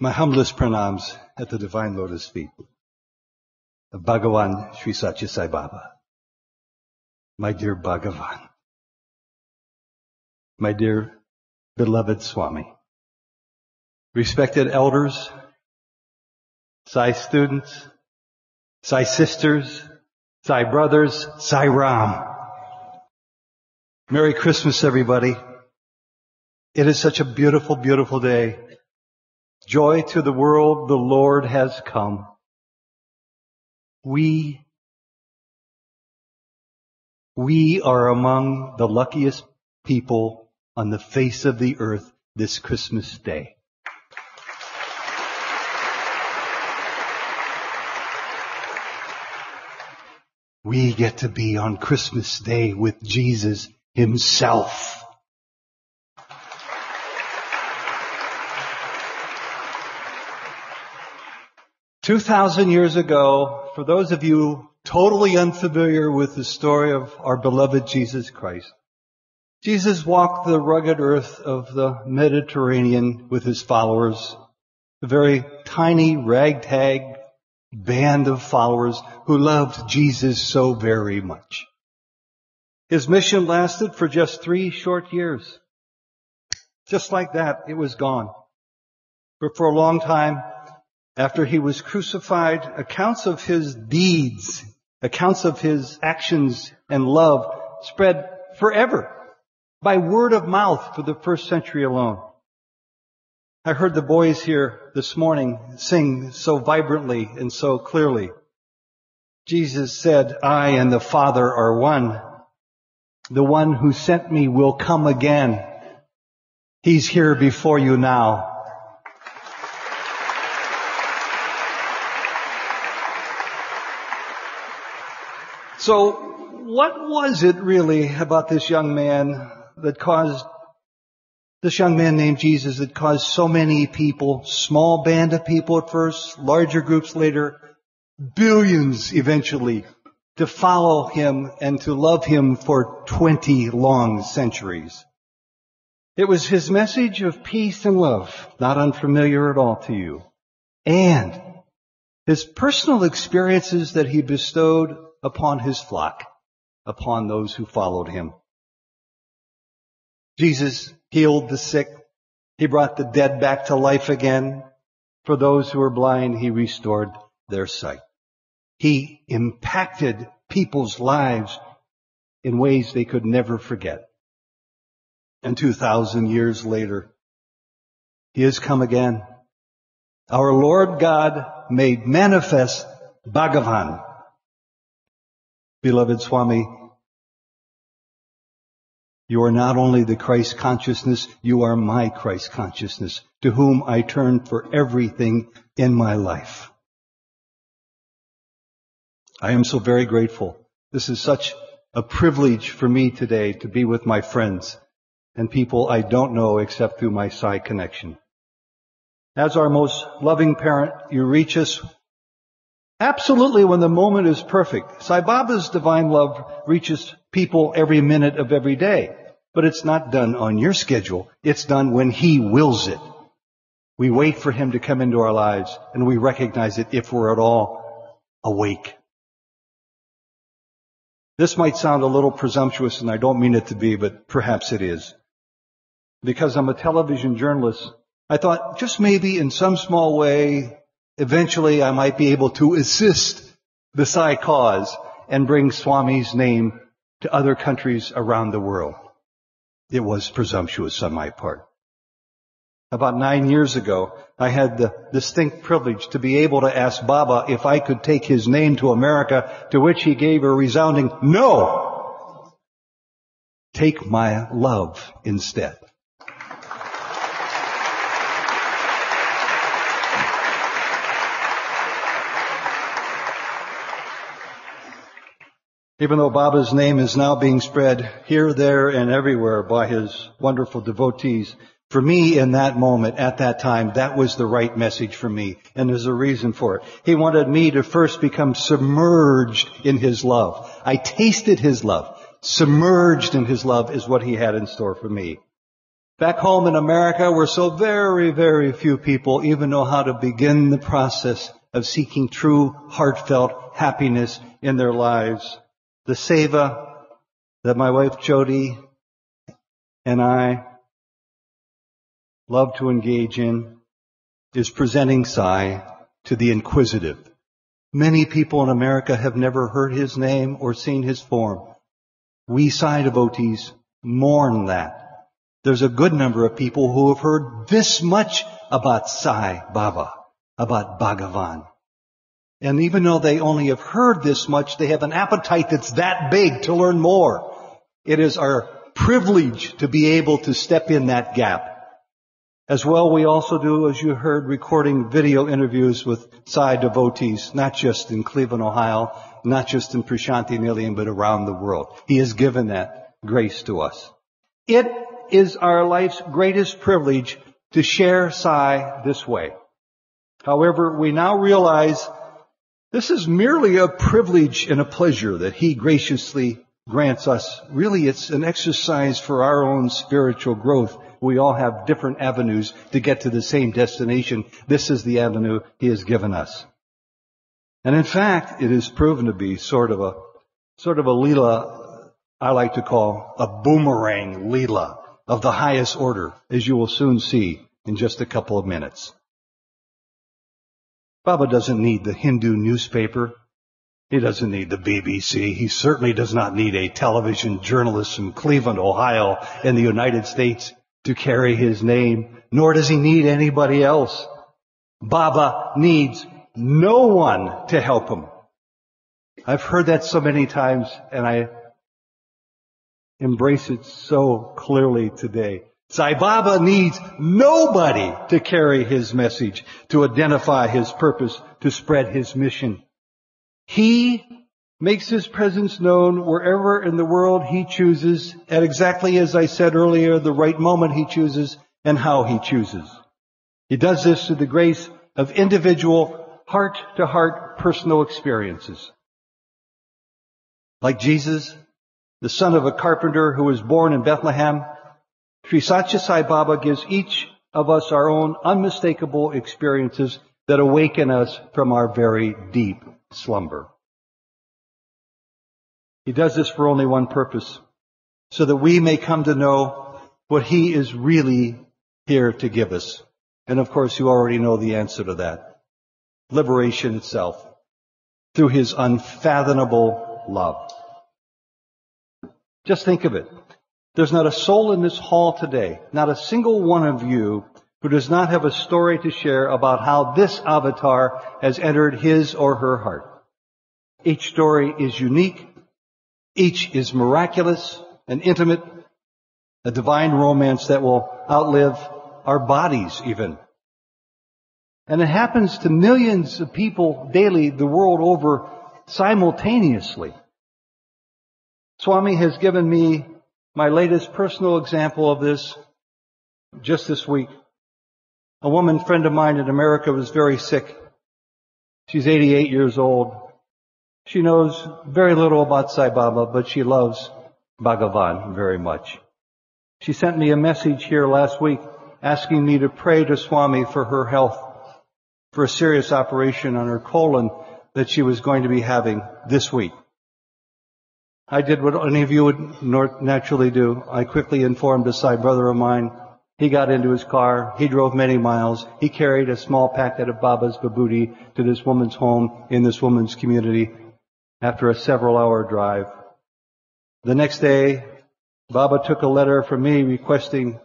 My humblest pranams at the Divine Lotus feet of Bhagavan Sri Satya Sai Baba. My dear Bhagavan. My dear beloved Swami. Respected elders, Sai students, Sai sisters, Sai brothers, Sai Ram. Merry Christmas everybody. It is such a beautiful, beautiful day. Joy to the world, the Lord has come. We, we are among the luckiest people on the face of the earth this Christmas day. We get to be on Christmas Day with Jesus himself. Two thousand years ago, for those of you totally unfamiliar with the story of our beloved Jesus Christ, Jesus walked the rugged earth of the Mediterranean with his followers, a very tiny ragtag band of followers who loved Jesus so very much. His mission lasted for just three short years. Just like that, it was gone. But for a long time, after he was crucified, accounts of his deeds, accounts of his actions and love spread forever by word of mouth for the first century alone. I heard the boys here this morning sing so vibrantly and so clearly. Jesus said, I and the Father are one. The one who sent me will come again. He's here before you now. So what was it really about this young man that caused this young man named Jesus that caused so many people, small band of people at first, larger groups later, billions eventually, to follow him and to love him for 20 long centuries. It was his message of peace and love, not unfamiliar at all to you. And his personal experiences that he bestowed upon his flock, upon those who followed him. Jesus healed the sick. He brought the dead back to life again. For those who were blind, he restored their sight. He impacted people's lives in ways they could never forget. And 2,000 years later, he has come again. Our Lord God made manifest Bhagavan. Beloved Swami, you are not only the Christ consciousness, you are my Christ consciousness, to whom I turn for everything in my life. I am so very grateful. This is such a privilege for me today to be with my friends and people I don't know except through my Sai connection. As our most loving parent, you reach us absolutely when the moment is perfect. Sai Baba's divine love reaches people every minute of every day, but it's not done on your schedule. It's done when He wills it. We wait for Him to come into our lives and we recognize it if we're at all awake. This might sound a little presumptuous and I don't mean it to be, but perhaps it is. Because I'm a television journalist, I thought just maybe in some small way, eventually I might be able to assist the Sai cause and bring Swami's name to other countries around the world. It was presumptuous on my part. About nine years ago, I had the distinct privilege to be able to ask Baba if I could take his name to America, to which he gave a resounding no. Take my love instead. Even though Baba's name is now being spread here, there, and everywhere by his wonderful devotees, for me in that moment, at that time, that was the right message for me. And there's a reason for it. He wanted me to first become submerged in his love. I tasted his love. Submerged in his love is what he had in store for me. Back home in America, where so very, very few people even know how to begin the process of seeking true, heartfelt happiness in their lives. The seva that my wife Jody and I love to engage in is presenting Sai to the inquisitive. Many people in America have never heard his name or seen his form. We Sai devotees mourn that. There's a good number of people who have heard this much about Sai Baba, about Bhagavan. And even though they only have heard this much, they have an appetite that's that big to learn more. It is our privilege to be able to step in that gap. As well, we also do, as you heard, recording video interviews with Sai devotees, not just in Cleveland, Ohio, not just in Prasanthi Nilayam, but around the world. He has given that grace to us. It is our life's greatest privilege to share Sai this way. However, we now realize this is merely a privilege and a pleasure that He graciously grants us. Really, it's an exercise for our own spiritual growth. We all have different avenues to get to the same destination. This is the avenue He has given us. And in fact, it is proven to be sort of a, sort of a lila I like to call a boomerang lila of the highest order, as you will soon see in just a couple of minutes. Baba doesn't need the Hindu newspaper. He doesn't need the BBC. He certainly does not need a television journalist from Cleveland, Ohio in the United States to carry his name, nor does he need anybody else. Baba needs no one to help him. I've heard that so many times and I embrace it so clearly today. Sai Baba needs nobody to carry his message, to identify his purpose, to spread his mission. He makes his presence known wherever in the world he chooses, at exactly as I said earlier, the right moment he chooses and how he chooses. He does this through the grace of individual heart to heart personal experiences. Like Jesus, the son of a carpenter who was born in Bethlehem, Sri Satya Sai Baba gives each of us our own unmistakable experiences that awaken us from our very deep slumber. He does this for only one purpose, so that we may come to know what He is really here to give us. And of course, you already know the answer to that. Liberation itself through His unfathomable love. Just think of it. There's not a soul in this hall today, not a single one of you who does not have a story to share about how this avatar has entered his or her heart. Each story is unique. Each is miraculous and intimate, a divine romance that will outlive our bodies even. And it happens to millions of people daily the world over simultaneously. Swami has given me my latest personal example of this just this week. A woman friend of mine in America was very sick. She's 88 years old. She knows very little about Sai Baba, but she loves Bhagavan very much. She sent me a message here last week asking me to pray to Swami for her health, for a serious operation on her colon that she was going to be having this week. I did what any of you would naturally do. I quickly informed a Sai brother of mine. He got into his car. He drove many miles. He carried a small packet of Baba's Vibhuti to this woman's home in this woman's community after a several hour drive. The next day, Baba took a letter from me requesting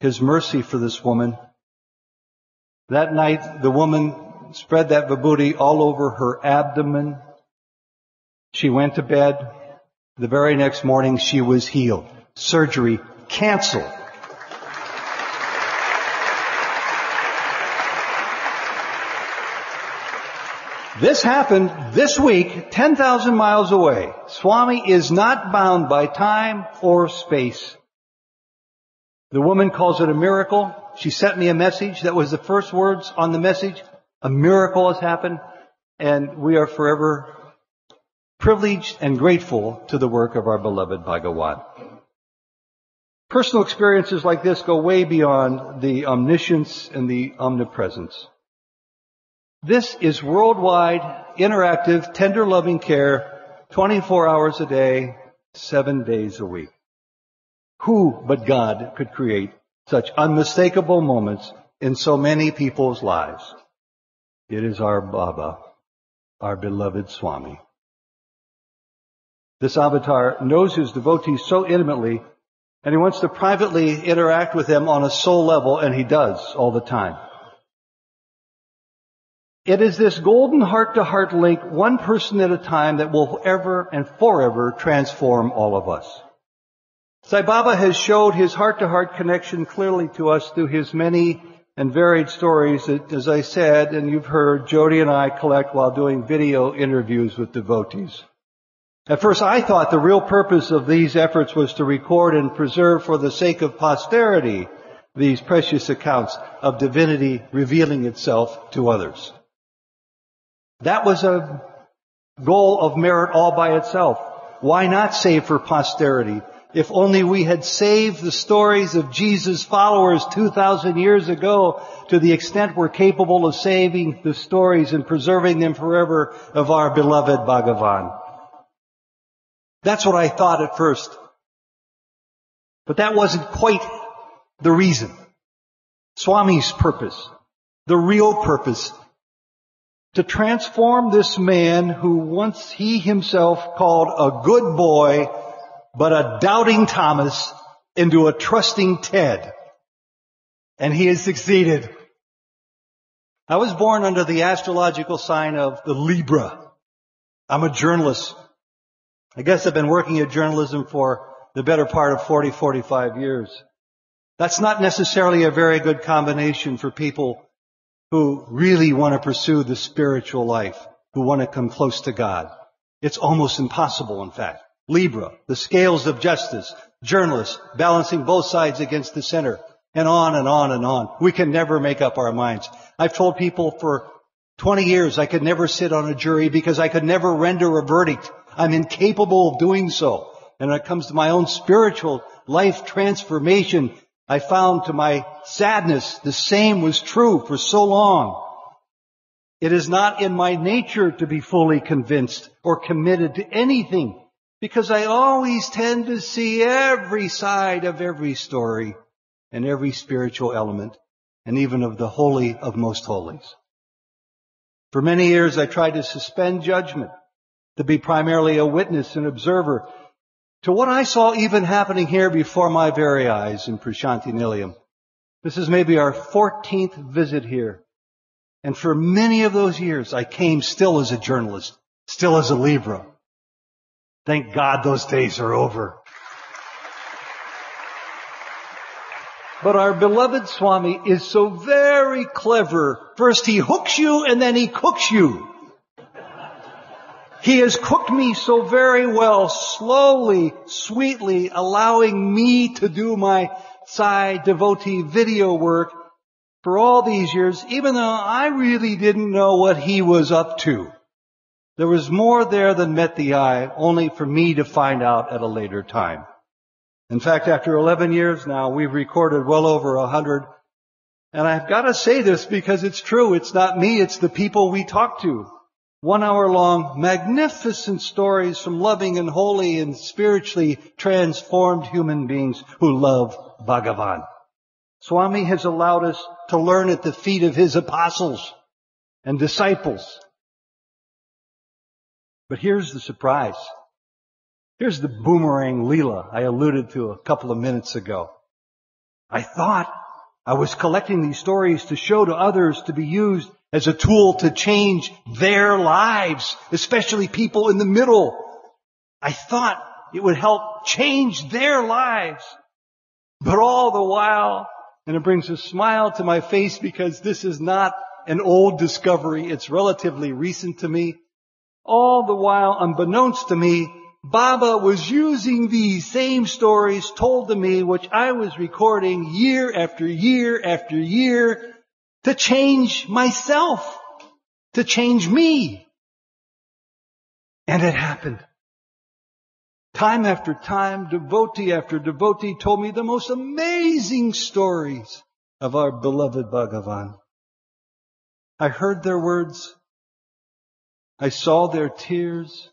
his mercy for this woman. That night, the woman spread that vibhuti all over her abdomen. She went to bed. The very next morning she was healed. Surgery canceled. This happened this week, 10,000 miles away. Swami is not bound by time or space. The woman calls it a miracle. She sent me a message. That was the first words on the message. A miracle has happened and we are forever privileged and grateful to the work of our beloved Bhagawan. Personal experiences like this go way beyond the omniscience and the omnipresence. This is worldwide, interactive, tender loving care, 24 hours a day, seven days a week. Who but God could create such unmistakable moments in so many people's lives? It is our Baba, our beloved Swami. This avatar knows his devotees so intimately and he wants to privately interact with them on a soul level, and he does all the time. It is this golden heart to heart link, one person at a time, that will ever and forever transform all of us. Sai Baba has showed his heart to heart connection clearly to us through his many and varied stories that, as I said, and you've heard, Jody and I collect while doing video interviews with devotees. At first I thought the real purpose of these efforts was to record and preserve for the sake of posterity these precious accounts of divinity revealing itself to others. That was a goal of merit all by itself. Why not save for posterity? If only we had saved the stories of Jesus' followers 2,000 years ago to the extent we're capable of saving the stories and preserving them forever of our beloved Bhagavan. That's what I thought at first. But that wasn't quite the reason. Swami's purpose, the real purpose, to transform this man who once he himself called a good boy, but a doubting Thomas into a trusting Ted. And he has succeeded. I was born under the astrological sign of the Libra. I'm a journalist. I guess I've been working at journalism for the better part of 40, 45 years. That's not necessarily a very good combination for people who really want to pursue the spiritual life, who want to come close to God. It's almost impossible, in fact. Libra, the scales of justice, journalists balancing both sides against the center, and on and on and on. We can never make up our minds. I've told people for 20 years I could never sit on a jury because I could never render a verdict I'm incapable of doing so. And when it comes to my own spiritual life transformation, I found to my sadness the same was true for so long. It is not in my nature to be fully convinced or committed to anything because I always tend to see every side of every story and every spiritual element and even of the holy of most holies. For many years I tried to suspend judgment to be primarily a witness and observer to what I saw even happening here before my very eyes in Prasanthi Nilayam. This is maybe our 14th visit here. And for many of those years, I came still as a journalist, still as a Libra. Thank God those days are over. But our beloved Swami is so very clever. First he hooks you and then he cooks you. He has cooked me so very well, slowly, sweetly, allowing me to do my Sai devotee video work for all these years, even though I really didn't know what he was up to. There was more there than met the eye, only for me to find out at a later time. In fact, after 11 years now, we've recorded well over a hundred. And I've got to say this because it's true. It's not me. It's the people we talk to one hour long, magnificent stories from loving and holy and spiritually transformed human beings who love Bhagavan. Swami has allowed us to learn at the feet of his apostles and disciples. But here's the surprise. Here's the boomerang Leela I alluded to a couple of minutes ago. I thought I was collecting these stories to show to others to be used as a tool to change their lives, especially people in the middle. I thought it would help change their lives. But all the while, and it brings a smile to my face because this is not an old discovery, it's relatively recent to me. All the while, unbeknownst to me, Baba was using these same stories told to me, which I was recording year after year after year to change myself, to change me. And it happened. Time after time, devotee after devotee told me the most amazing stories of our beloved Bhagavan. I heard their words. I saw their tears.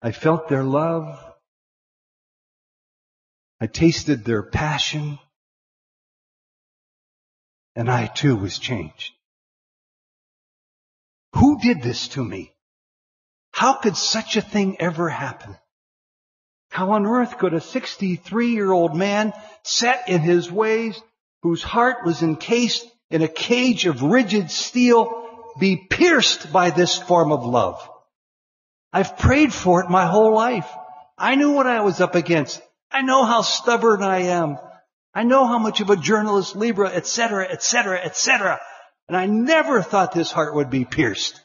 I felt their love. I tasted their passion. And I too was changed. Who did this to me? How could such a thing ever happen? How on earth could a 63 year old man set in his ways, whose heart was encased in a cage of rigid steel, be pierced by this form of love? I've prayed for it my whole life. I knew what I was up against. I know how stubborn I am. I know how much of a journalist Libra, etc., etc., etc. And I never thought this heart would be pierced.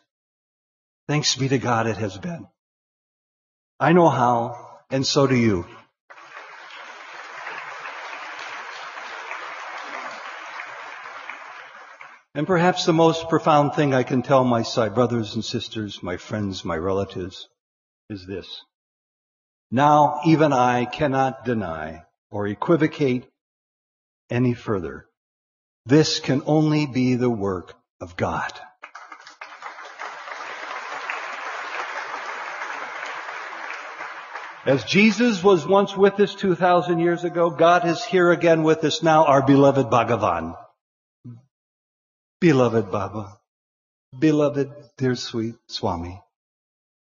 Thanks be to God it has been. I know how, and so do you. And perhaps the most profound thing I can tell my brothers and sisters, my friends, my relatives, is this. Now even I cannot deny or equivocate any further. This can only be the work of God. As Jesus was once with us 2,000 years ago, God is here again with us now, our beloved Bhagavan. Beloved Baba. Beloved, dear sweet Swami.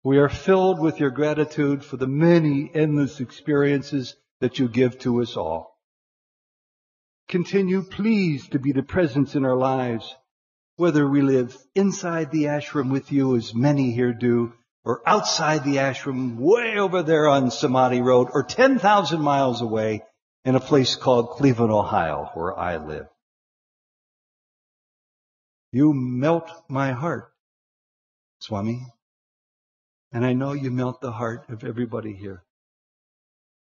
We are filled with your gratitude for the many endless experiences that you give to us all. Continue, please, to be the presence in our lives, whether we live inside the ashram with you, as many here do, or outside the ashram, way over there on Samadhi Road, or 10,000 miles away in a place called Cleveland, Ohio, where I live. You melt my heart, Swami. And I know you melt the heart of everybody here.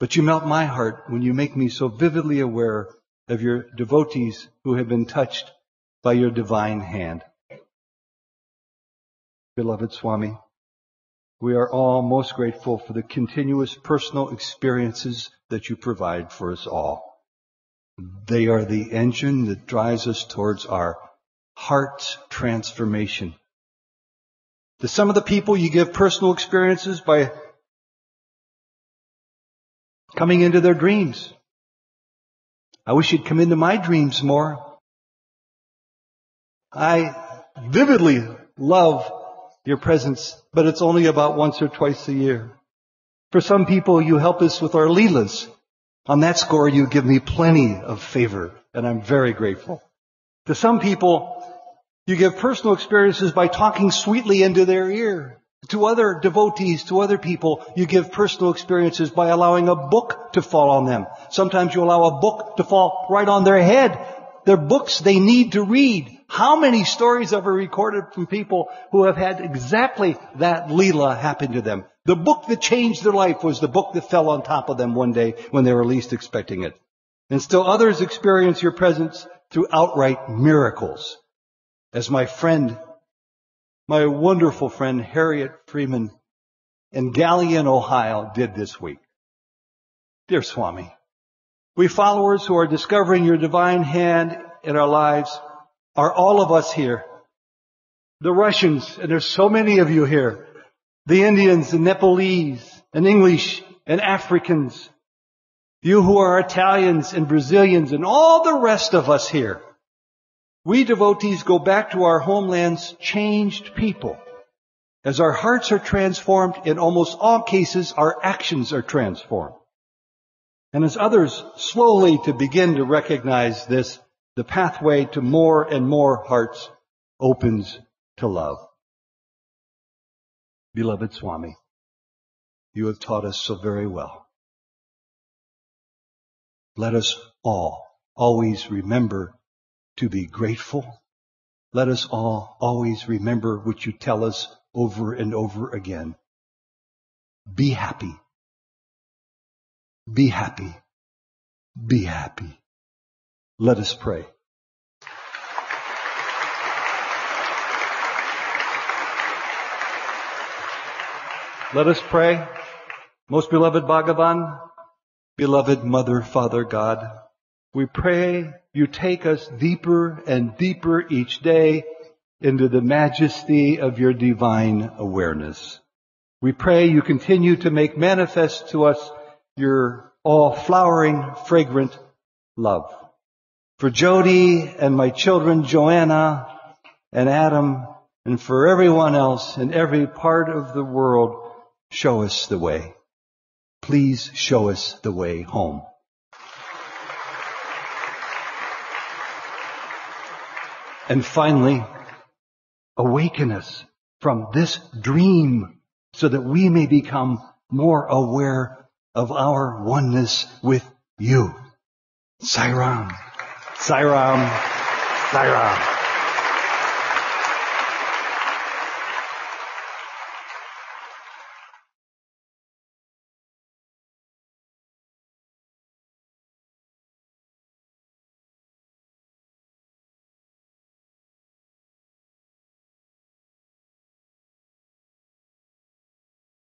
But you melt my heart when you make me so vividly aware of your devotees who have been touched by your divine hand. Beloved Swami, we are all most grateful for the continuous personal experiences that you provide for us all. They are the engine that drives us towards our heart's transformation. To some of the people, you give personal experiences by coming into their dreams. I wish you'd come into my dreams more. I vividly love your presence, but it's only about once or twice a year. For some people, you help us with our leelas. On that score, you give me plenty of favor, and I'm very grateful. To some people, you give personal experiences by talking sweetly into their ear. To other devotees, to other people, you give personal experiences by allowing a book to fall on them. Sometimes you allow a book to fall right on their head. They're books they need to read. How many stories have we recorded from people who have had exactly that Leela happen to them? The book that changed their life was the book that fell on top of them one day when they were least expecting it. And still others experience your presence through outright miracles as my friend, my wonderful friend Harriet Freeman in Galion, Ohio did this week. Dear Swami, we followers who are discovering your divine hand in our lives are all of us here. The Russians, and there's so many of you here, the Indians and Nepalese and English and Africans, you who are Italians and Brazilians and all the rest of us here. We devotees go back to our homelands changed people. As our hearts are transformed, in almost all cases, our actions are transformed. And as others slowly to begin to recognize this, the pathway to more and more hearts opens to love. Beloved Swami, you have taught us so very well. Let us all always remember to be grateful. Let us all always remember what you tell us over and over again. Be happy. Be happy. Be happy. Let us pray. Let us pray. Most beloved Bhagavan, beloved Mother, Father God, we pray you take us deeper and deeper each day into the majesty of your divine awareness. We pray you continue to make manifest to us your all flowering, fragrant love. For Jody and my children, Joanna and Adam, and for everyone else in every part of the world, show us the way. Please show us the way home. And finally, awaken us from this dream so that we may become more aware of our oneness with you. Sairam, Sairam, Sairam.